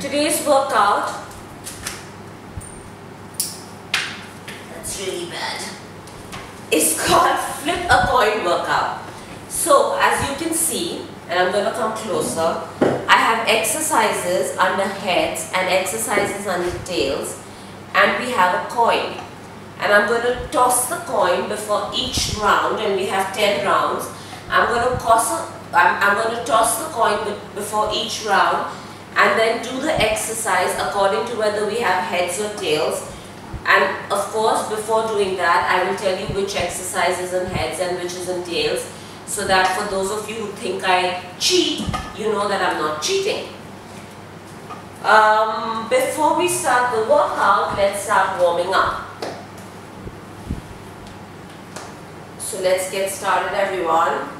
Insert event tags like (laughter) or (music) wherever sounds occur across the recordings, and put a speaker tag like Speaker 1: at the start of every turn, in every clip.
Speaker 1: Today's workout, that's really bad, It's called (laughs) flip a coin workout. So as you can see, and I'm to come closer, I have exercises under heads and exercises under tails and we have a coin. And I'm to toss the coin before each round and we have 10 rounds. I'm to toss, a, I'm, I'm to toss the coin before each round and then do the exercise according to whether we have heads or tails. And of course, before doing that, I will tell you which exercise is in heads and which is in tails so that for those of you who think I cheat, you know that I'm not cheating. Um, before we start the workout, let's start warming up. So let's get started everyone.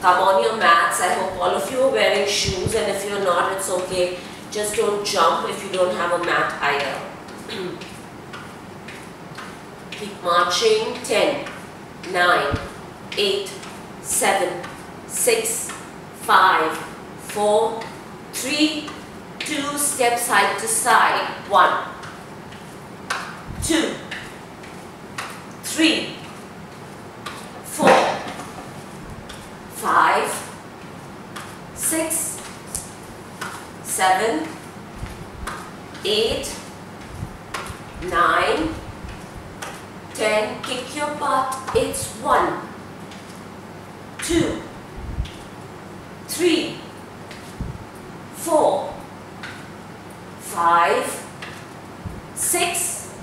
Speaker 1: Come on your mats. I hope all of you are wearing shoes and if you're not, it's okay. Just don't jump if you don't have a mat either. (clears throat) Keep marching. 10, 9, 8, 7, 6, 5, 4, 3, 2, step side to side. 1, 2, 3, 4, 5, 6, 7, 8, 9, 10. Kick your butt. It's 1, two, three, four, five, six,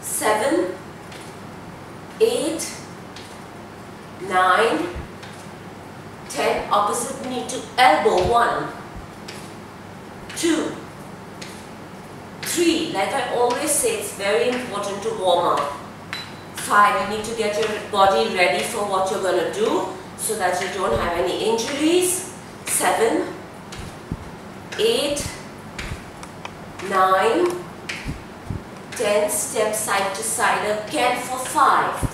Speaker 1: seven, eight, nine, 10 opposite knee to elbow 1 2 3 like I always say it's very important to warm up. 5 you need to get your body ready for what you're going to do so that you don't have any injuries. 7 8 9 10 step side to side again for 5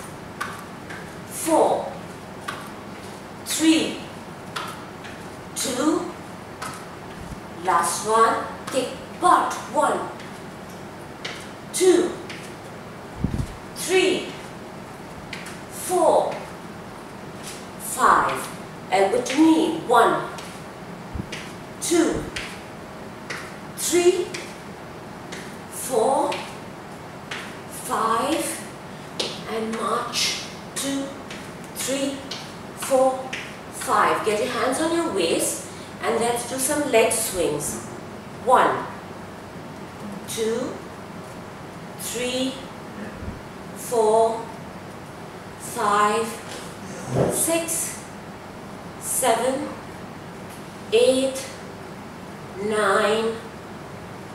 Speaker 1: 4 3 last one, kick butt, one, two, three, four, five, elbow to knee, one, two, three, four, five, and march, two, three, four, five. Get your hands on your waist and let's do some leg swings. One, two, three, four, five, six, seven, eight, nine,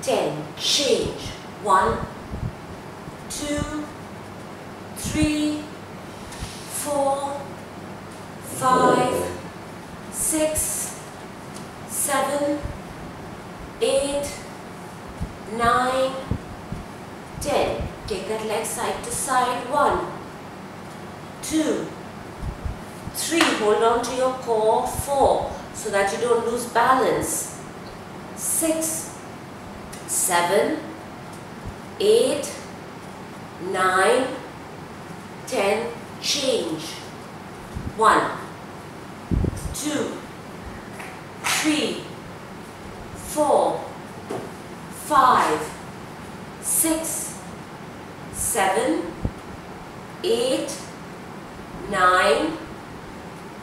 Speaker 1: ten. Change. One, two, three, four, five, six, seven, eight, nine, ten. Take that leg side to side. One, two, three, hold on to your core, four, so that you don't lose balance, six, seven, eight, nine, ten, change, one, two, three, four, five, six, seven, eight, nine,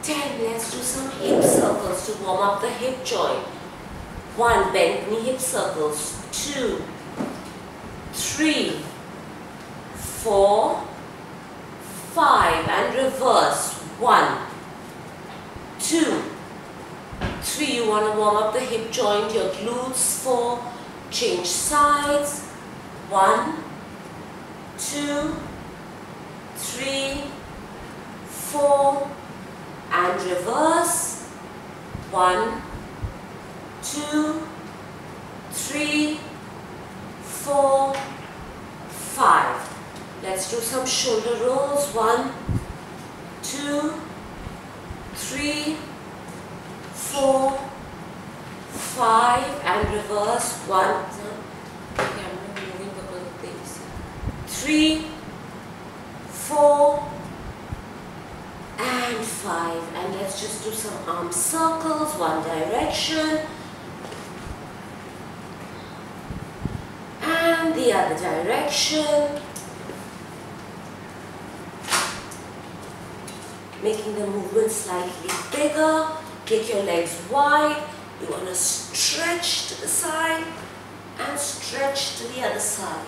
Speaker 1: ten. Let's do some hip circles to warm up the hip joint. One, bend knee hip circles. Two, three, four, five, and reverse. One, two, three. You want to warm up the hip joint, your glutes. Four, change sides. One, two, three, four, and reverse. One, two, three, four, five. Let's do some shoulder rolls. One, two, three, four, five, and reverse, one, three, four, five. And let's just do some arm circles, one direction, and the other direction. Making the movement slightly bigger. Take your legs wide. You want to stretch to the side and stretch to the other side.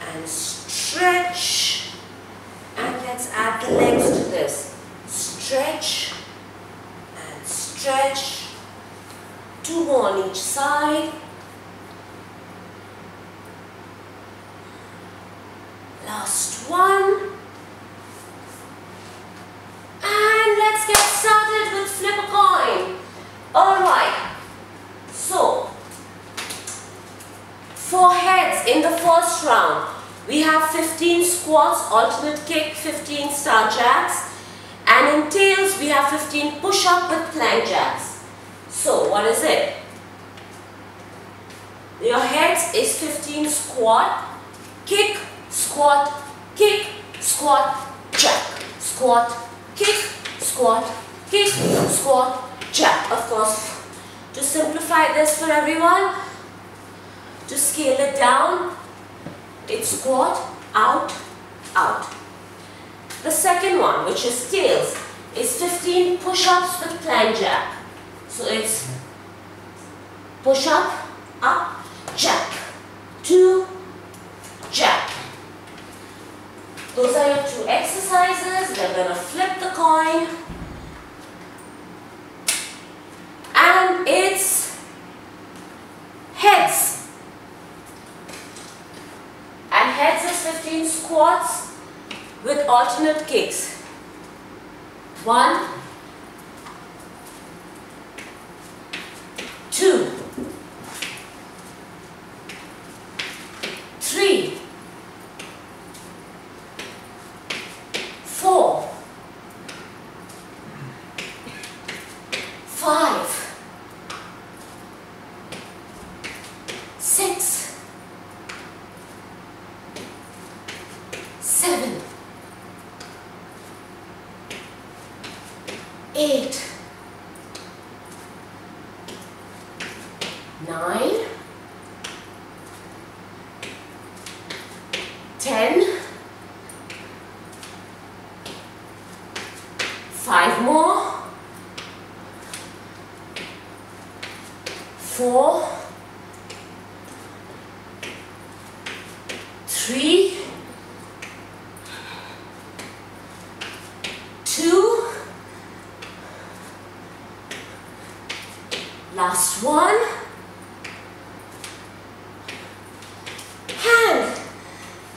Speaker 1: And stretch. And let's add the legs to this. Stretch and stretch. Two on each side. Last one. And let's get started with flip a coin. Alright. So, for heads in the first round, we have 15 squats, alternate kick, 15 star jacks. And in tails, we have 15 push-up with plank jacks. So, what is it? Your heads is 15 squat, kick, squat, kick, squat, jack, squat, kick, squat, kick, squat, jack. Of course, to simplify this for everyone, to scale it down, it's squat, out, out. The second one, which is tails, is 15 push-ups with plank jack. So it's push-up, up, jack, two, jack. Those are your two exercises. We're going to flip the coin. And it's heads. And heads is 15 squats with alternate kicks. One, two, three, four, five, six, seven, eight, nine, ten, five more, four, three, two, last one, hand.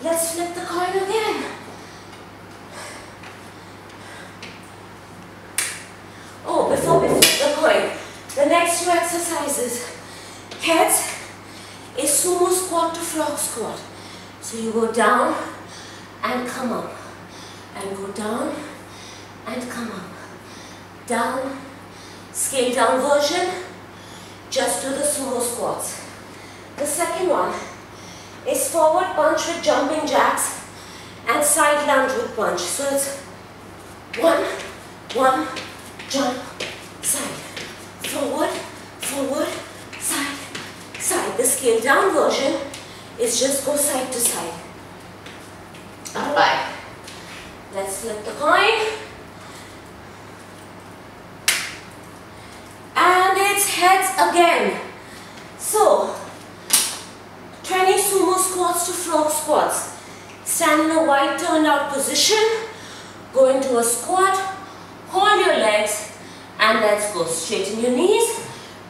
Speaker 1: Let's flip the coin again. Oh, before we flip the coin, the next two exercises. Heads is sumo squat to squat. So you go down and come up. And go down and come up. Down, scale down version. Just do the sumo squats. The second one is forward punch with jumping jacks and side lunge with punch. So it's one, one, jump, side, forward, forward, side, side. The scale down version is just go side to side. Alright, let's flip the coin. And it's heads again. So, 20 sumo squats to frog squats. Stand in a wide turned out position. Go into a squat. Hold your legs and let's go. Straighten your knees.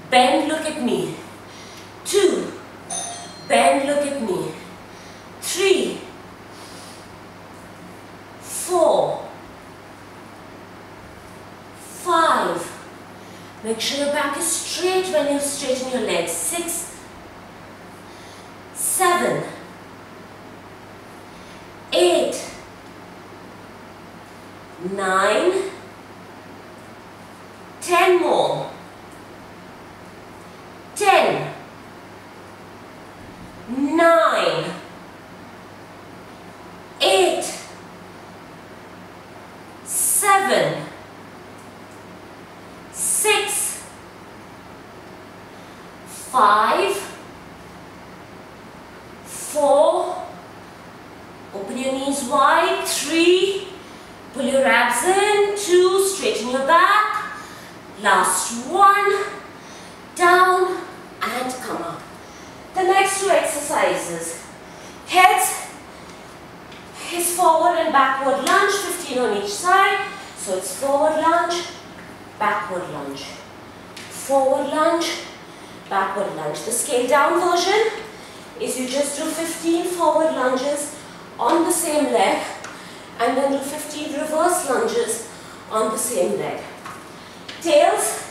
Speaker 1: Bend, look at me. Two. Bend, look at me. Three. Four. Five. Make sure your back is straight when you straighten your legs. Six. Seven. Eight. Nine. Ten more. five, four, open your knees wide, three, pull your abs in, two, straighten your back, last one, down and come up. The next two exercises, heads is forward and backward lunge, 15 on each side, so it's forward lunge, backward lunge, forward lunge, backward lunge. The scale down version is you just do 15 forward lunges on the same leg and then do 15 reverse lunges on the same leg. Tails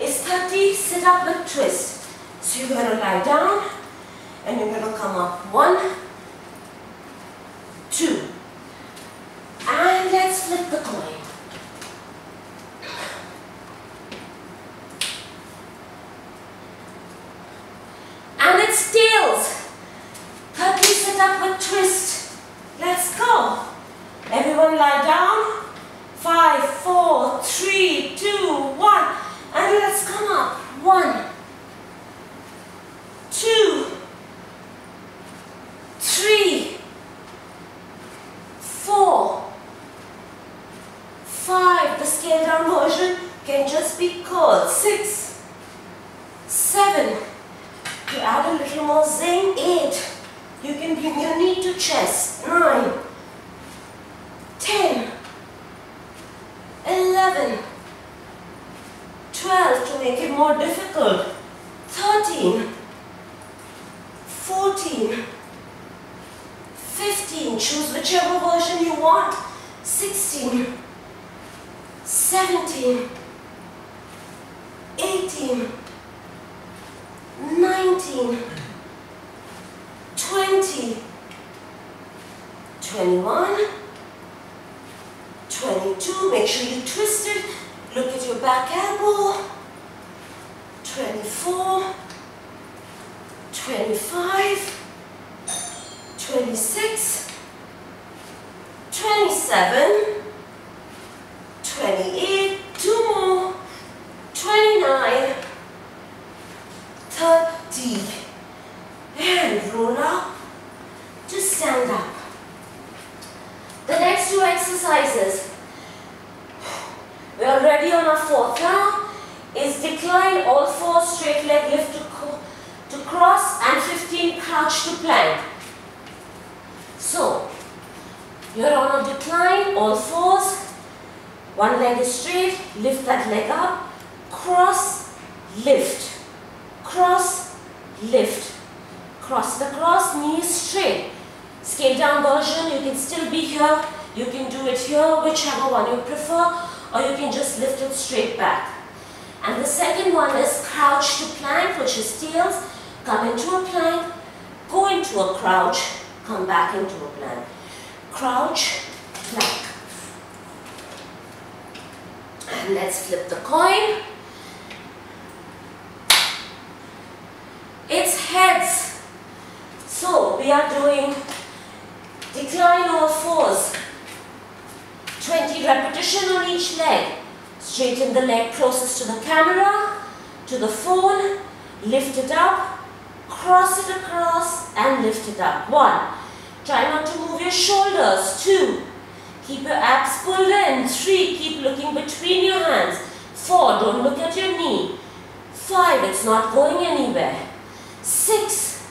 Speaker 1: is 30 sit up with twist. So you're to lie down and you're to come up. One, 18, 19, 20, 21, 22, make sure you twist it, look at your back elbow, 24, 25, 26, 27, 30 and roll up to stand up. The next two exercises, we are ready on our fourth now, is decline all four straight leg lift to, to cross and 15 crouch to plank. So, you're on a decline, all fours, one leg is straight, lift that leg up, cross, lift cross, lift. Cross the cross, knees straight. Scale down version, you can still be here. You can do it here, whichever one you prefer, or you can just lift it straight back. And the second one is crouch to plank, which is tails. Come into a plank, go into a crouch, come back into a plank. Crouch, plank. And let's flip the coin. It's heads. So we are doing decline all fours. 20 repetition on each leg. Straighten the leg closest to the camera, to the phone, lift it up, cross it across and lift it up. One. Try not to move your shoulders. Two. Keep your abs pulled in. Three. Keep looking between your hands. Four. Don't look at your knee. Five. It's not going anywhere six,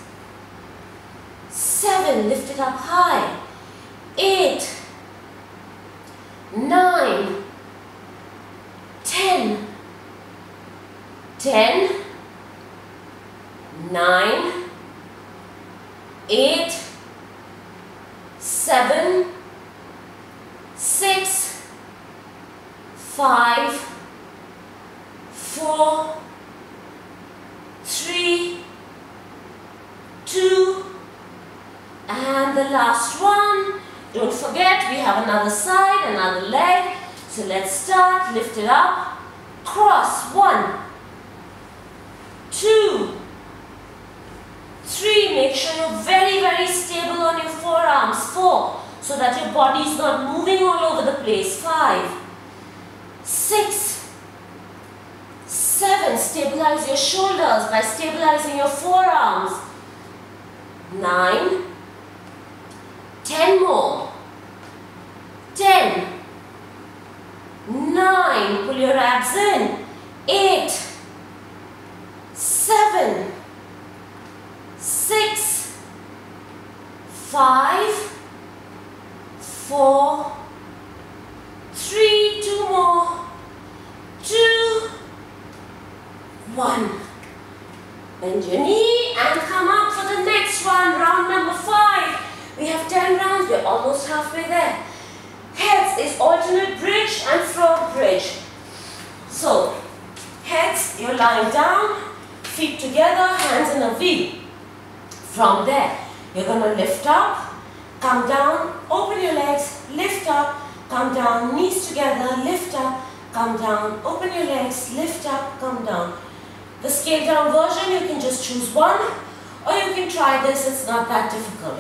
Speaker 1: seven, lift it up high, eight, nine, ten, ten, nine, eight, seven, six, five, four, three, two, and the last one. Don't forget, we have another side, another leg. So let's start, lift it up, cross, one, two, three. Make sure you're very, very stable on your forearms, four, so that your body is not moving all over the place, five, six, seven. stabilize your shoulders by stabilizing your forearms. Nine, ten more. Ten, nine, pull your abs in. Eight, seven, six, five, four, three, two more, two, one. Bend your knee and come up for the next one, round number five. We have 10 rounds, we're almost halfway there. Heads is alternate bridge and frog bridge. So, heads, you're lying down, feet together, hands in a V. From there, you're going to lift up, come down, open your legs, lift up, come down, knees together, lift up, come down, open your legs, lift up, come down. The scale down version, you can just choose one or you can try this, it's not that difficult.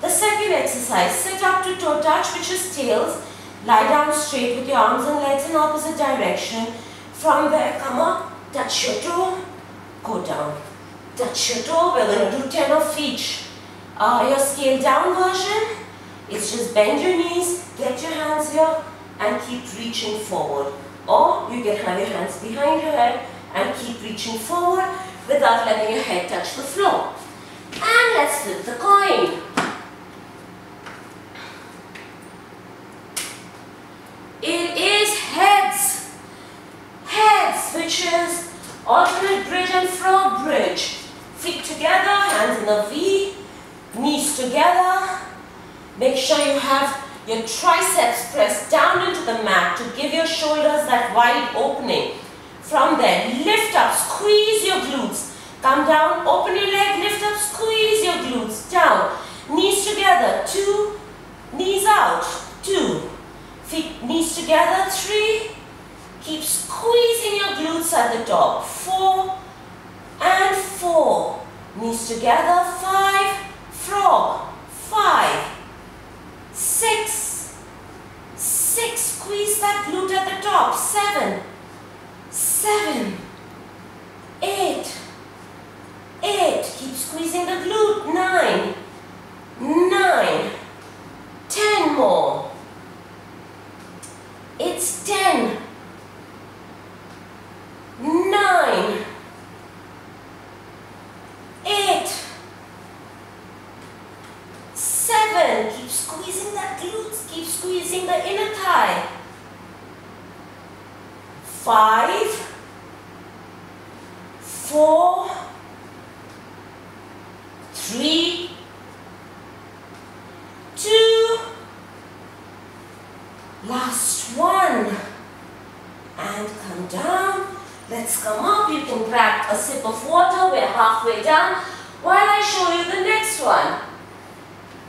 Speaker 1: The second exercise, sit up to toe touch, which is tails. Lie down straight with your arms and legs in opposite direction. From there, come up, touch your toe, go down. Touch your toe, we're going to do 10 of each. Uh, your scale down version, it's just bend your knees, get your hands here and keep reaching forward. Or you can have your hands behind your head and keep reaching forward without letting your head touch the floor. And let's flip the coin. It is heads. Heads, which is alternate bridge and frog bridge. Feet together, hands in a V, knees together. Make sure you have your triceps pressed down into the mat to give your shoulders that wide opening. From there, lift up, squeeze your glutes. Come down, open your leg, lift up, squeeze your glutes. Down, knees together, two, knees out, two. Feet, knees together, three. Keep squeezing your glutes at the top. Four and four. Knees together, five, frog, five, six, six. Squeeze that glute at the top. Seven, seven, eight, eight. Keep squeezing the glute. Nine, nine, ten more. It's ten, nine, eight, seven. Keep squeezing that glutes. Keep squeezing the inner thigh. Five, four, three, two, last one. And come down. Let's come up. You can grab a sip of water. We're halfway down. While I show you the next one.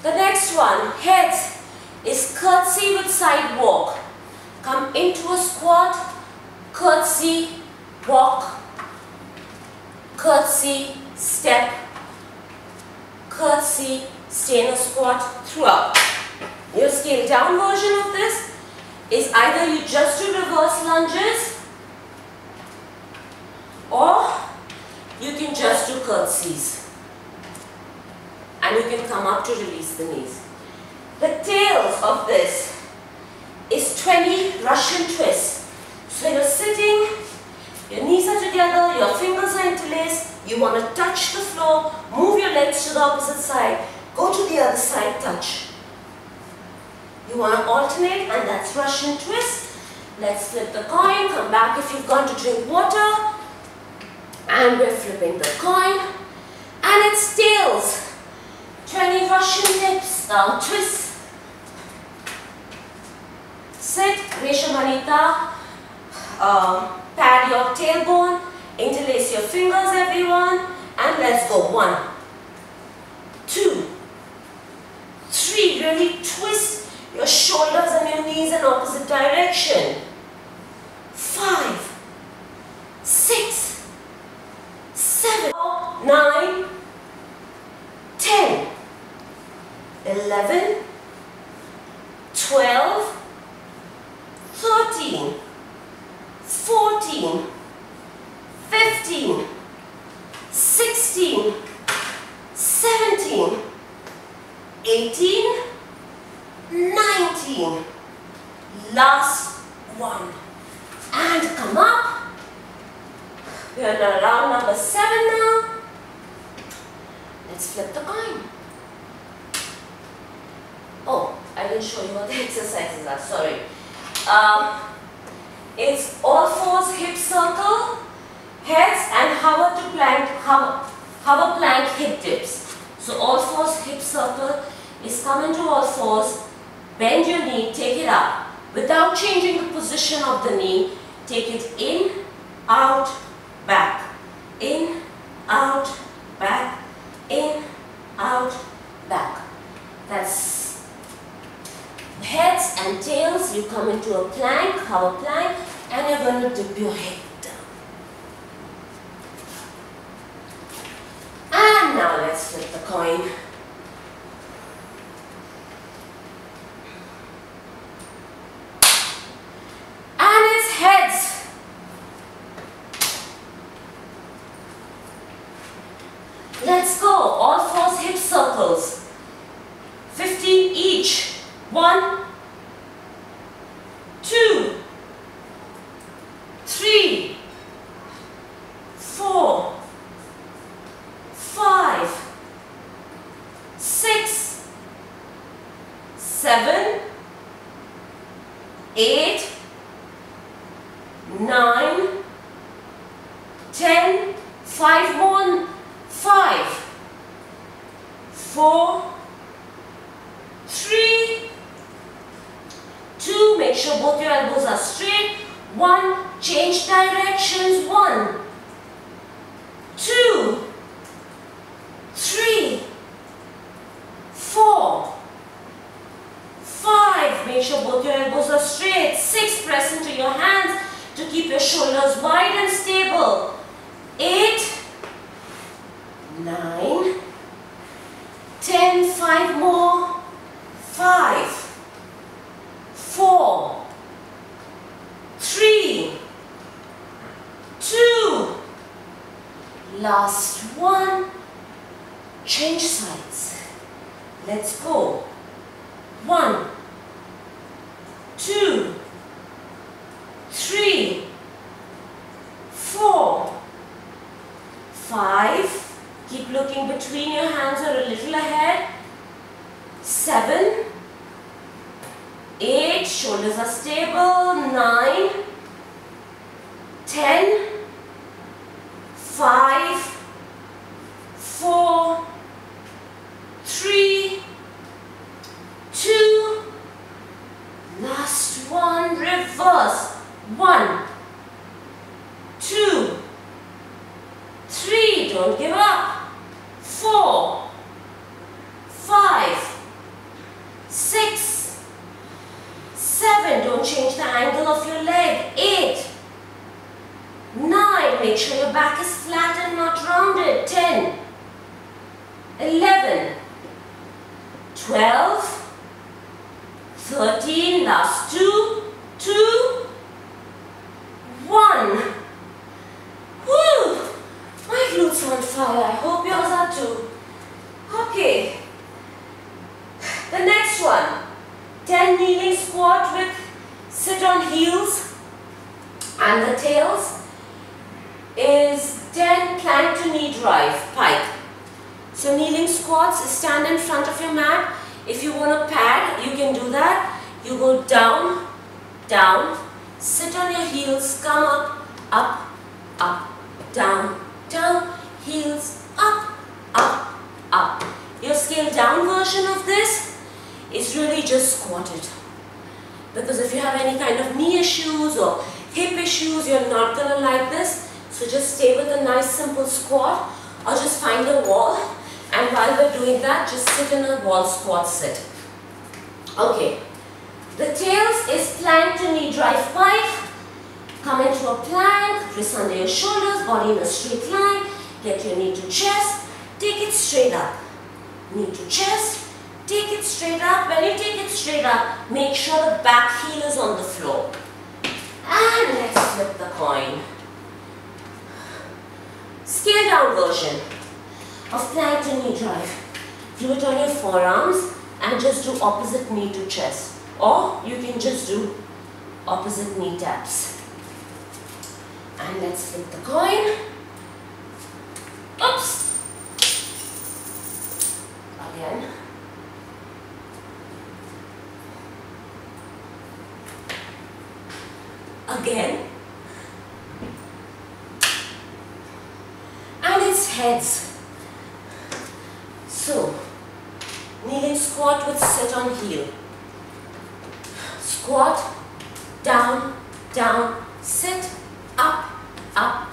Speaker 1: The next one, heads, is curtsy with side walk. Come into a squat, curtsy, walk, curtsy, step, curtsy, stay in a squat throughout. Your scale down version of this is either you just do reverse lunges or you can just do curtsies and you can come up to release the knees. The tails of this is 20 Russian twists. So you're sitting, your knees are together, your fingers are interlaced, you want to touch the floor, move your legs to the opposite side, go to the other side, touch. You want to alternate and that's Russian twist. Let's flip the coin, come back if you've gone to drink water. And we're flipping the coin. And it's tails. 20 Russian dips, now twist. Sit, Reshamanita. Um, pad your tailbone, interlace your fingers everyone, and let's go. One, two, three. Really twist your shoulders and your knees in opposite direction. Five, six, seven, nine, ten, eleven, twelve, thirteen, 14, 15, 16, 17, 18, 19. Last one. And come up. We are now round number 7 now. Let's flip the coin. Oh, I didn't show you what the (laughs) exercises are, sorry. Um, it's all fours hip circle, heads and hover to plank, hover, hover plank hip dips. So all fours hip circle is come into all fours, bend your knee, take it up. Without changing the position of the knee, take it in, out, back, in, out, back, in, out, back. That's heads and tails. You come into a plank, hover plank, and you're going to dip your head down. And now let's flip the coin. And it's heads. Let's go. All fours hip circles. 15 each. One, two, three, four, five, six, seven, eight, nine, ten, five more five, four, up, down, down, heels up, up, up. Your scale down version of this is really just squatted. Because if you have any kind of knee issues or hip issues, you're not going to like this. So just stay with a nice simple squat or just find a wall. And while we're doing that, just sit in a wall squat sit. Okay. The tails is plank to knee drive pike. Come into a plank, press under your shoulders, body in a straight line. Get your knee to chest, take it straight up. Knee to chest, take it straight up. When you take it straight up, make sure the back heel is on the floor. And let's flip the coin. Scale down version of plank to knee drive. Do it on your forearms and just do opposite knee to chest. Or you can just do opposite knee taps. And let's flip the coin. Oops! Again. Again. And it's heads. So, kneeling squat with sit on heel. Squat, down, down, sit, 好。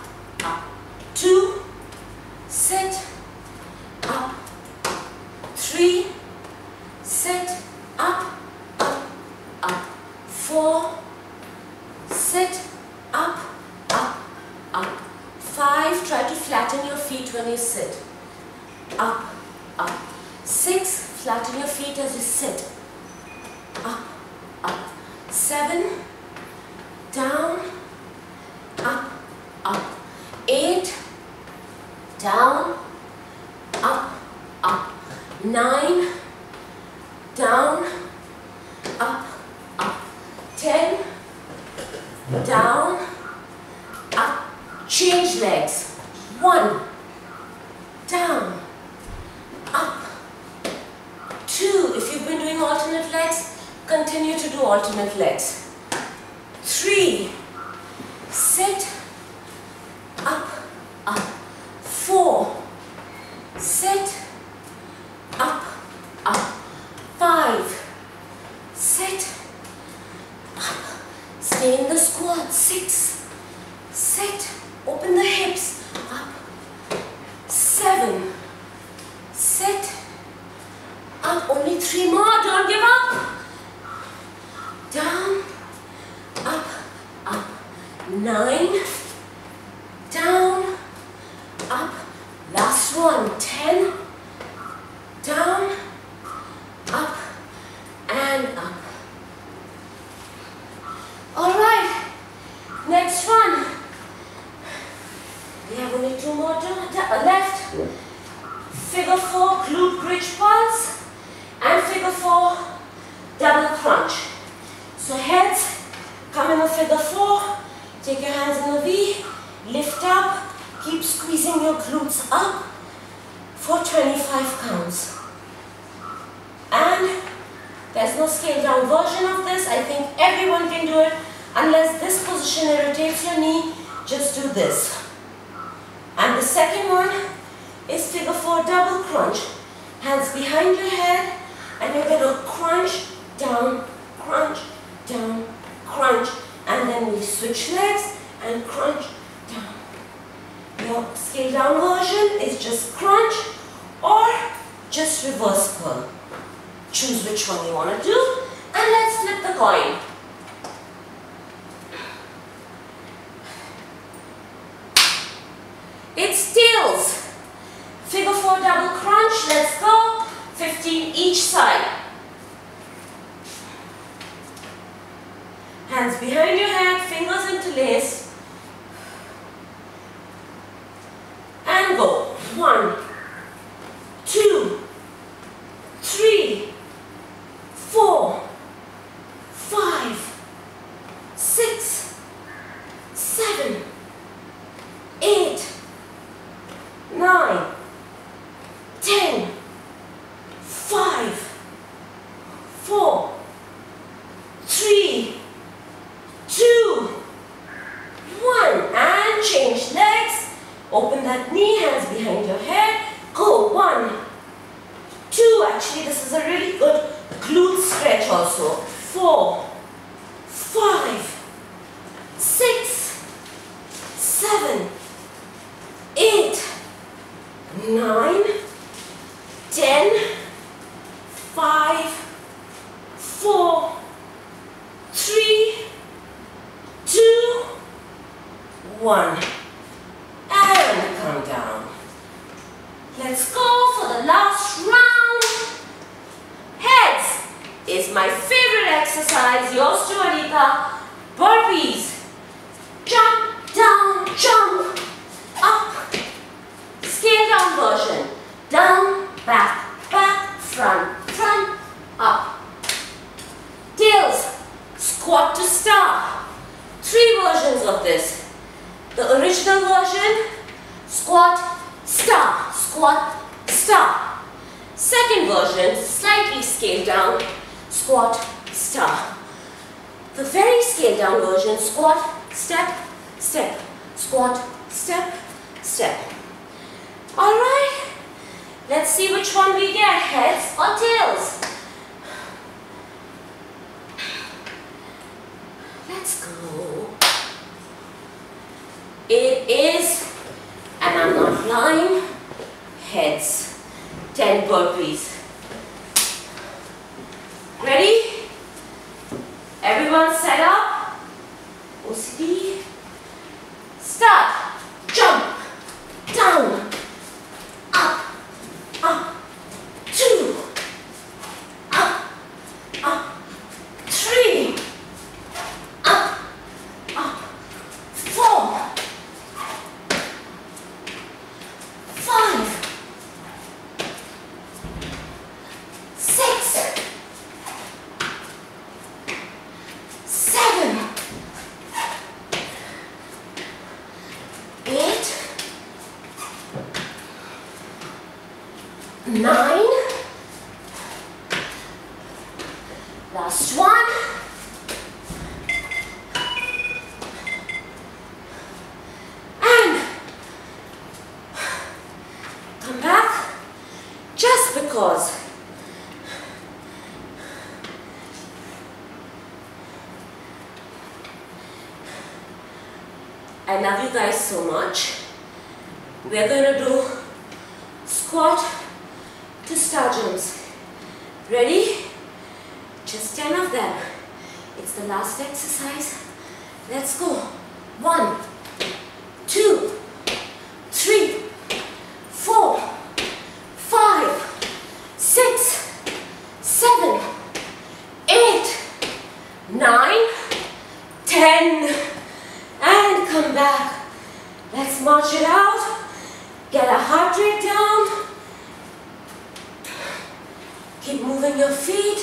Speaker 1: Everyone can do it. Unless this position irritates your knee, just do this. And the second one is figure four double crunch. Hands behind your head and you're going to crunch down, crunch down, crunch. And then we switch legs and crunch down. Your scale down version is just crunch or just reverse curl. Choose which one you want to do and let's flip the coin. It steals. Figure four double crunch. Let's go. 15 each side. Hands behind your head, fingers interlaced. And go. One, two, three, four, five, six, seven, eight, nine, ten, five, four, scale down, squat, star. The very scale down version, squat, step, step, squat, step, step. All right, let's see which one we get, heads or tails. Let's go. It is, and I'm not lying, heads. 10 burpees. Ready? Everyone set up. OCD. Start. Jump. Down. Up. Up. Two. Up. Up. Three. Up. Up. Four. Five. Six. Seven. Eight. Nine. Last one. And come back just because. I love you guys so much. We're going to do squat to star jumps. Ready? Just 10 of them. It's the last exercise. Let's go. One, two, three, four, five, six, seven, eight, nine, ten, and come back. Let's march it out. Get a heart rate down. Keep moving your feet.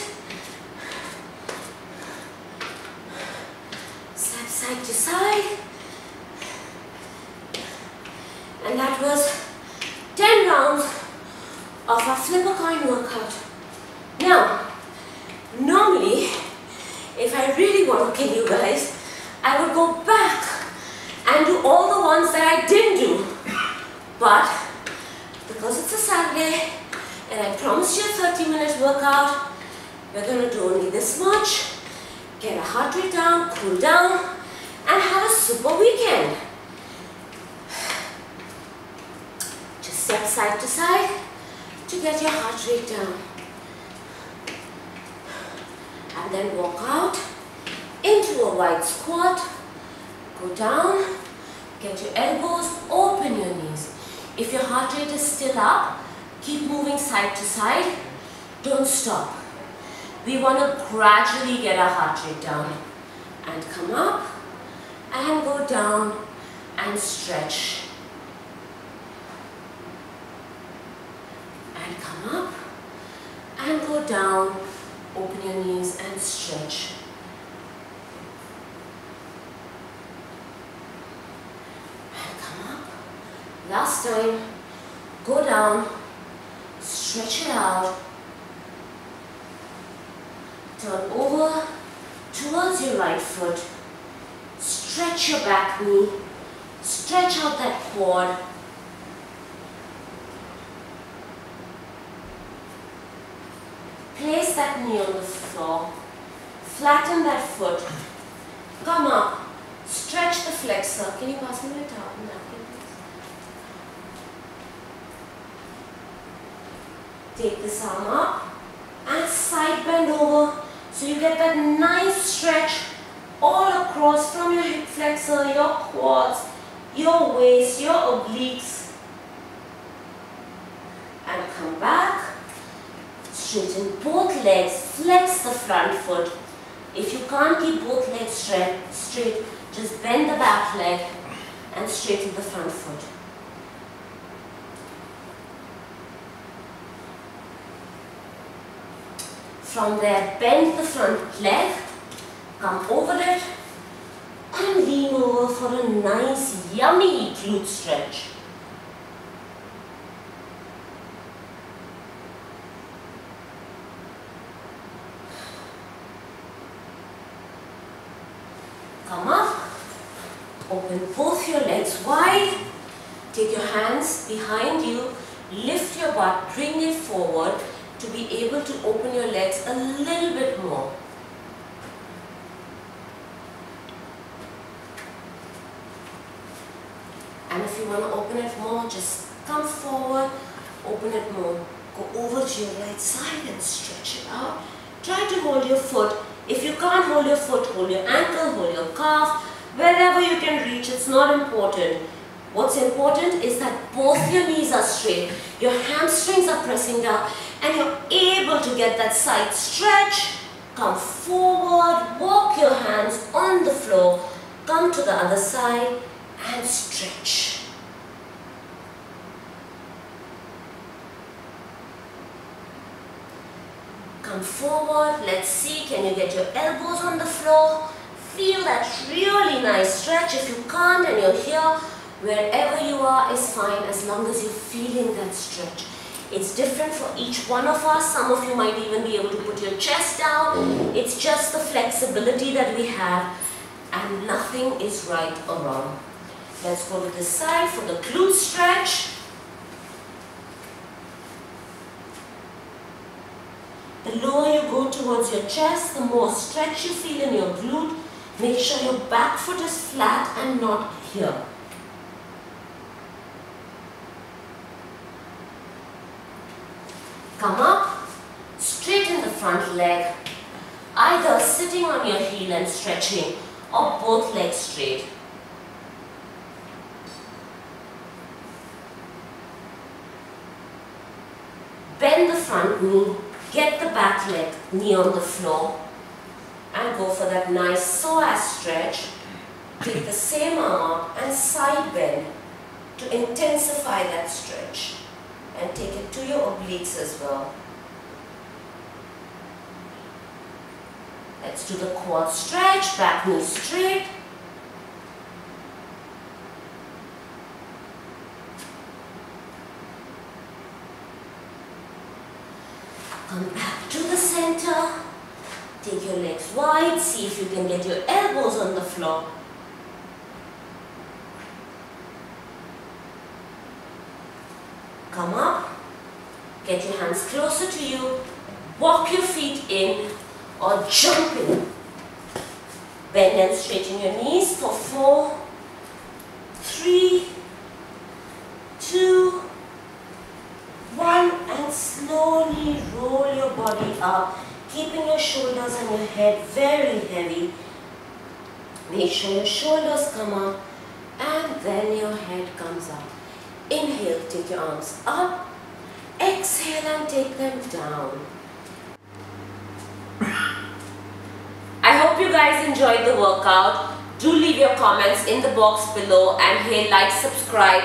Speaker 1: Step side to side. And that was 10 rounds of our flip a coin workout. Now, normally, if I really want to kill you guys, I would go back and do all the ones that I didn't do. But, because it's a Saturday, and I promised you a 30 minute workout, we're going to do only this much, get a heart rate down, cool down, and have a super weekend. Just step side to side to get your heart rate down. And then walk out into a wide squat. Go down, get your elbows, open your knees. If your heart rate is still up, keep moving side to side. Don't stop. We want to gradually get our heart rate down. And come up and go down and stretch. And come up and go down. Open your knees and stretch. And come up. Last time, go down, stretch it out, turn over towards your right foot, stretch your back knee, stretch out that quad, place that knee on the floor, flatten that foot, come up, stretch the flexor. Can you pass me my towel. Take this arm up and side bend over so you get that nice stretch all across from your hip flexor, your quads, your waist, your obliques. And come back, straighten both legs, flex the front foot. If you can't keep both legs straight, straight just bend the back leg and straighten the front foot. From there, bend the front leg, come over it, and lean over for a nice, yummy glute stretch. Come up, Both your legs wide. Take your hands behind you. Lift your butt, bring it forward to be able to open your legs a little bit more. And if you want to open it more, just come forward, open it more. Go over to your right side and stretch it out. Try to hold your foot. If you can't hold your foot, hold your ankle, hold your calf. Wherever you can reach, it's not important. What's important is that both your knees are straight, your hamstrings are pressing down, and you're able to get that side stretch. Come forward, walk your hands on the floor, come to the other side and stretch. Come forward, let's see, can you get your elbows on the floor? Feel that really nice stretch. If you can't and you're here, wherever you are is fine as long as you're feeling that stretch. It's different for each one of us. Some of you might even be able to put your chest down. It's just the flexibility that we have and nothing is right or wrong. Let's go to the side for the glute stretch. The lower you go towards your chest, the more stretch you feel in your glute. Make sure your back foot is flat and not here. Come up, straighten the front leg, either sitting on your heel and stretching or both legs straight. Bend the front knee, get the back leg, knee on the floor and go for that nice psoas stretch. Take the same arm and side bend to intensify that stretch and take it to your obliques as well. Let's do the quad stretch, back knee straight. Come back to the center. Take your legs wide. See if you can get your elbows on the floor. Come up. Get your hands closer to you. Walk your feet in or jump in. Bend and straighten your knees for four, three, two, one, and slowly roll your body up, shoulders and your head very heavy. Make sure your shoulders come up and then your head comes up. Inhale, take your arms up. Exhale and take them down. I hope you guys enjoyed the workout. Do leave your comments in the box below and hit like, subscribe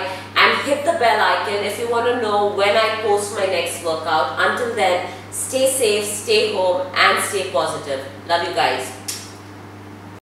Speaker 1: hit the bell icon if you want to know when I post my next workout. Until then, stay safe, stay home and stay positive. Love you guys.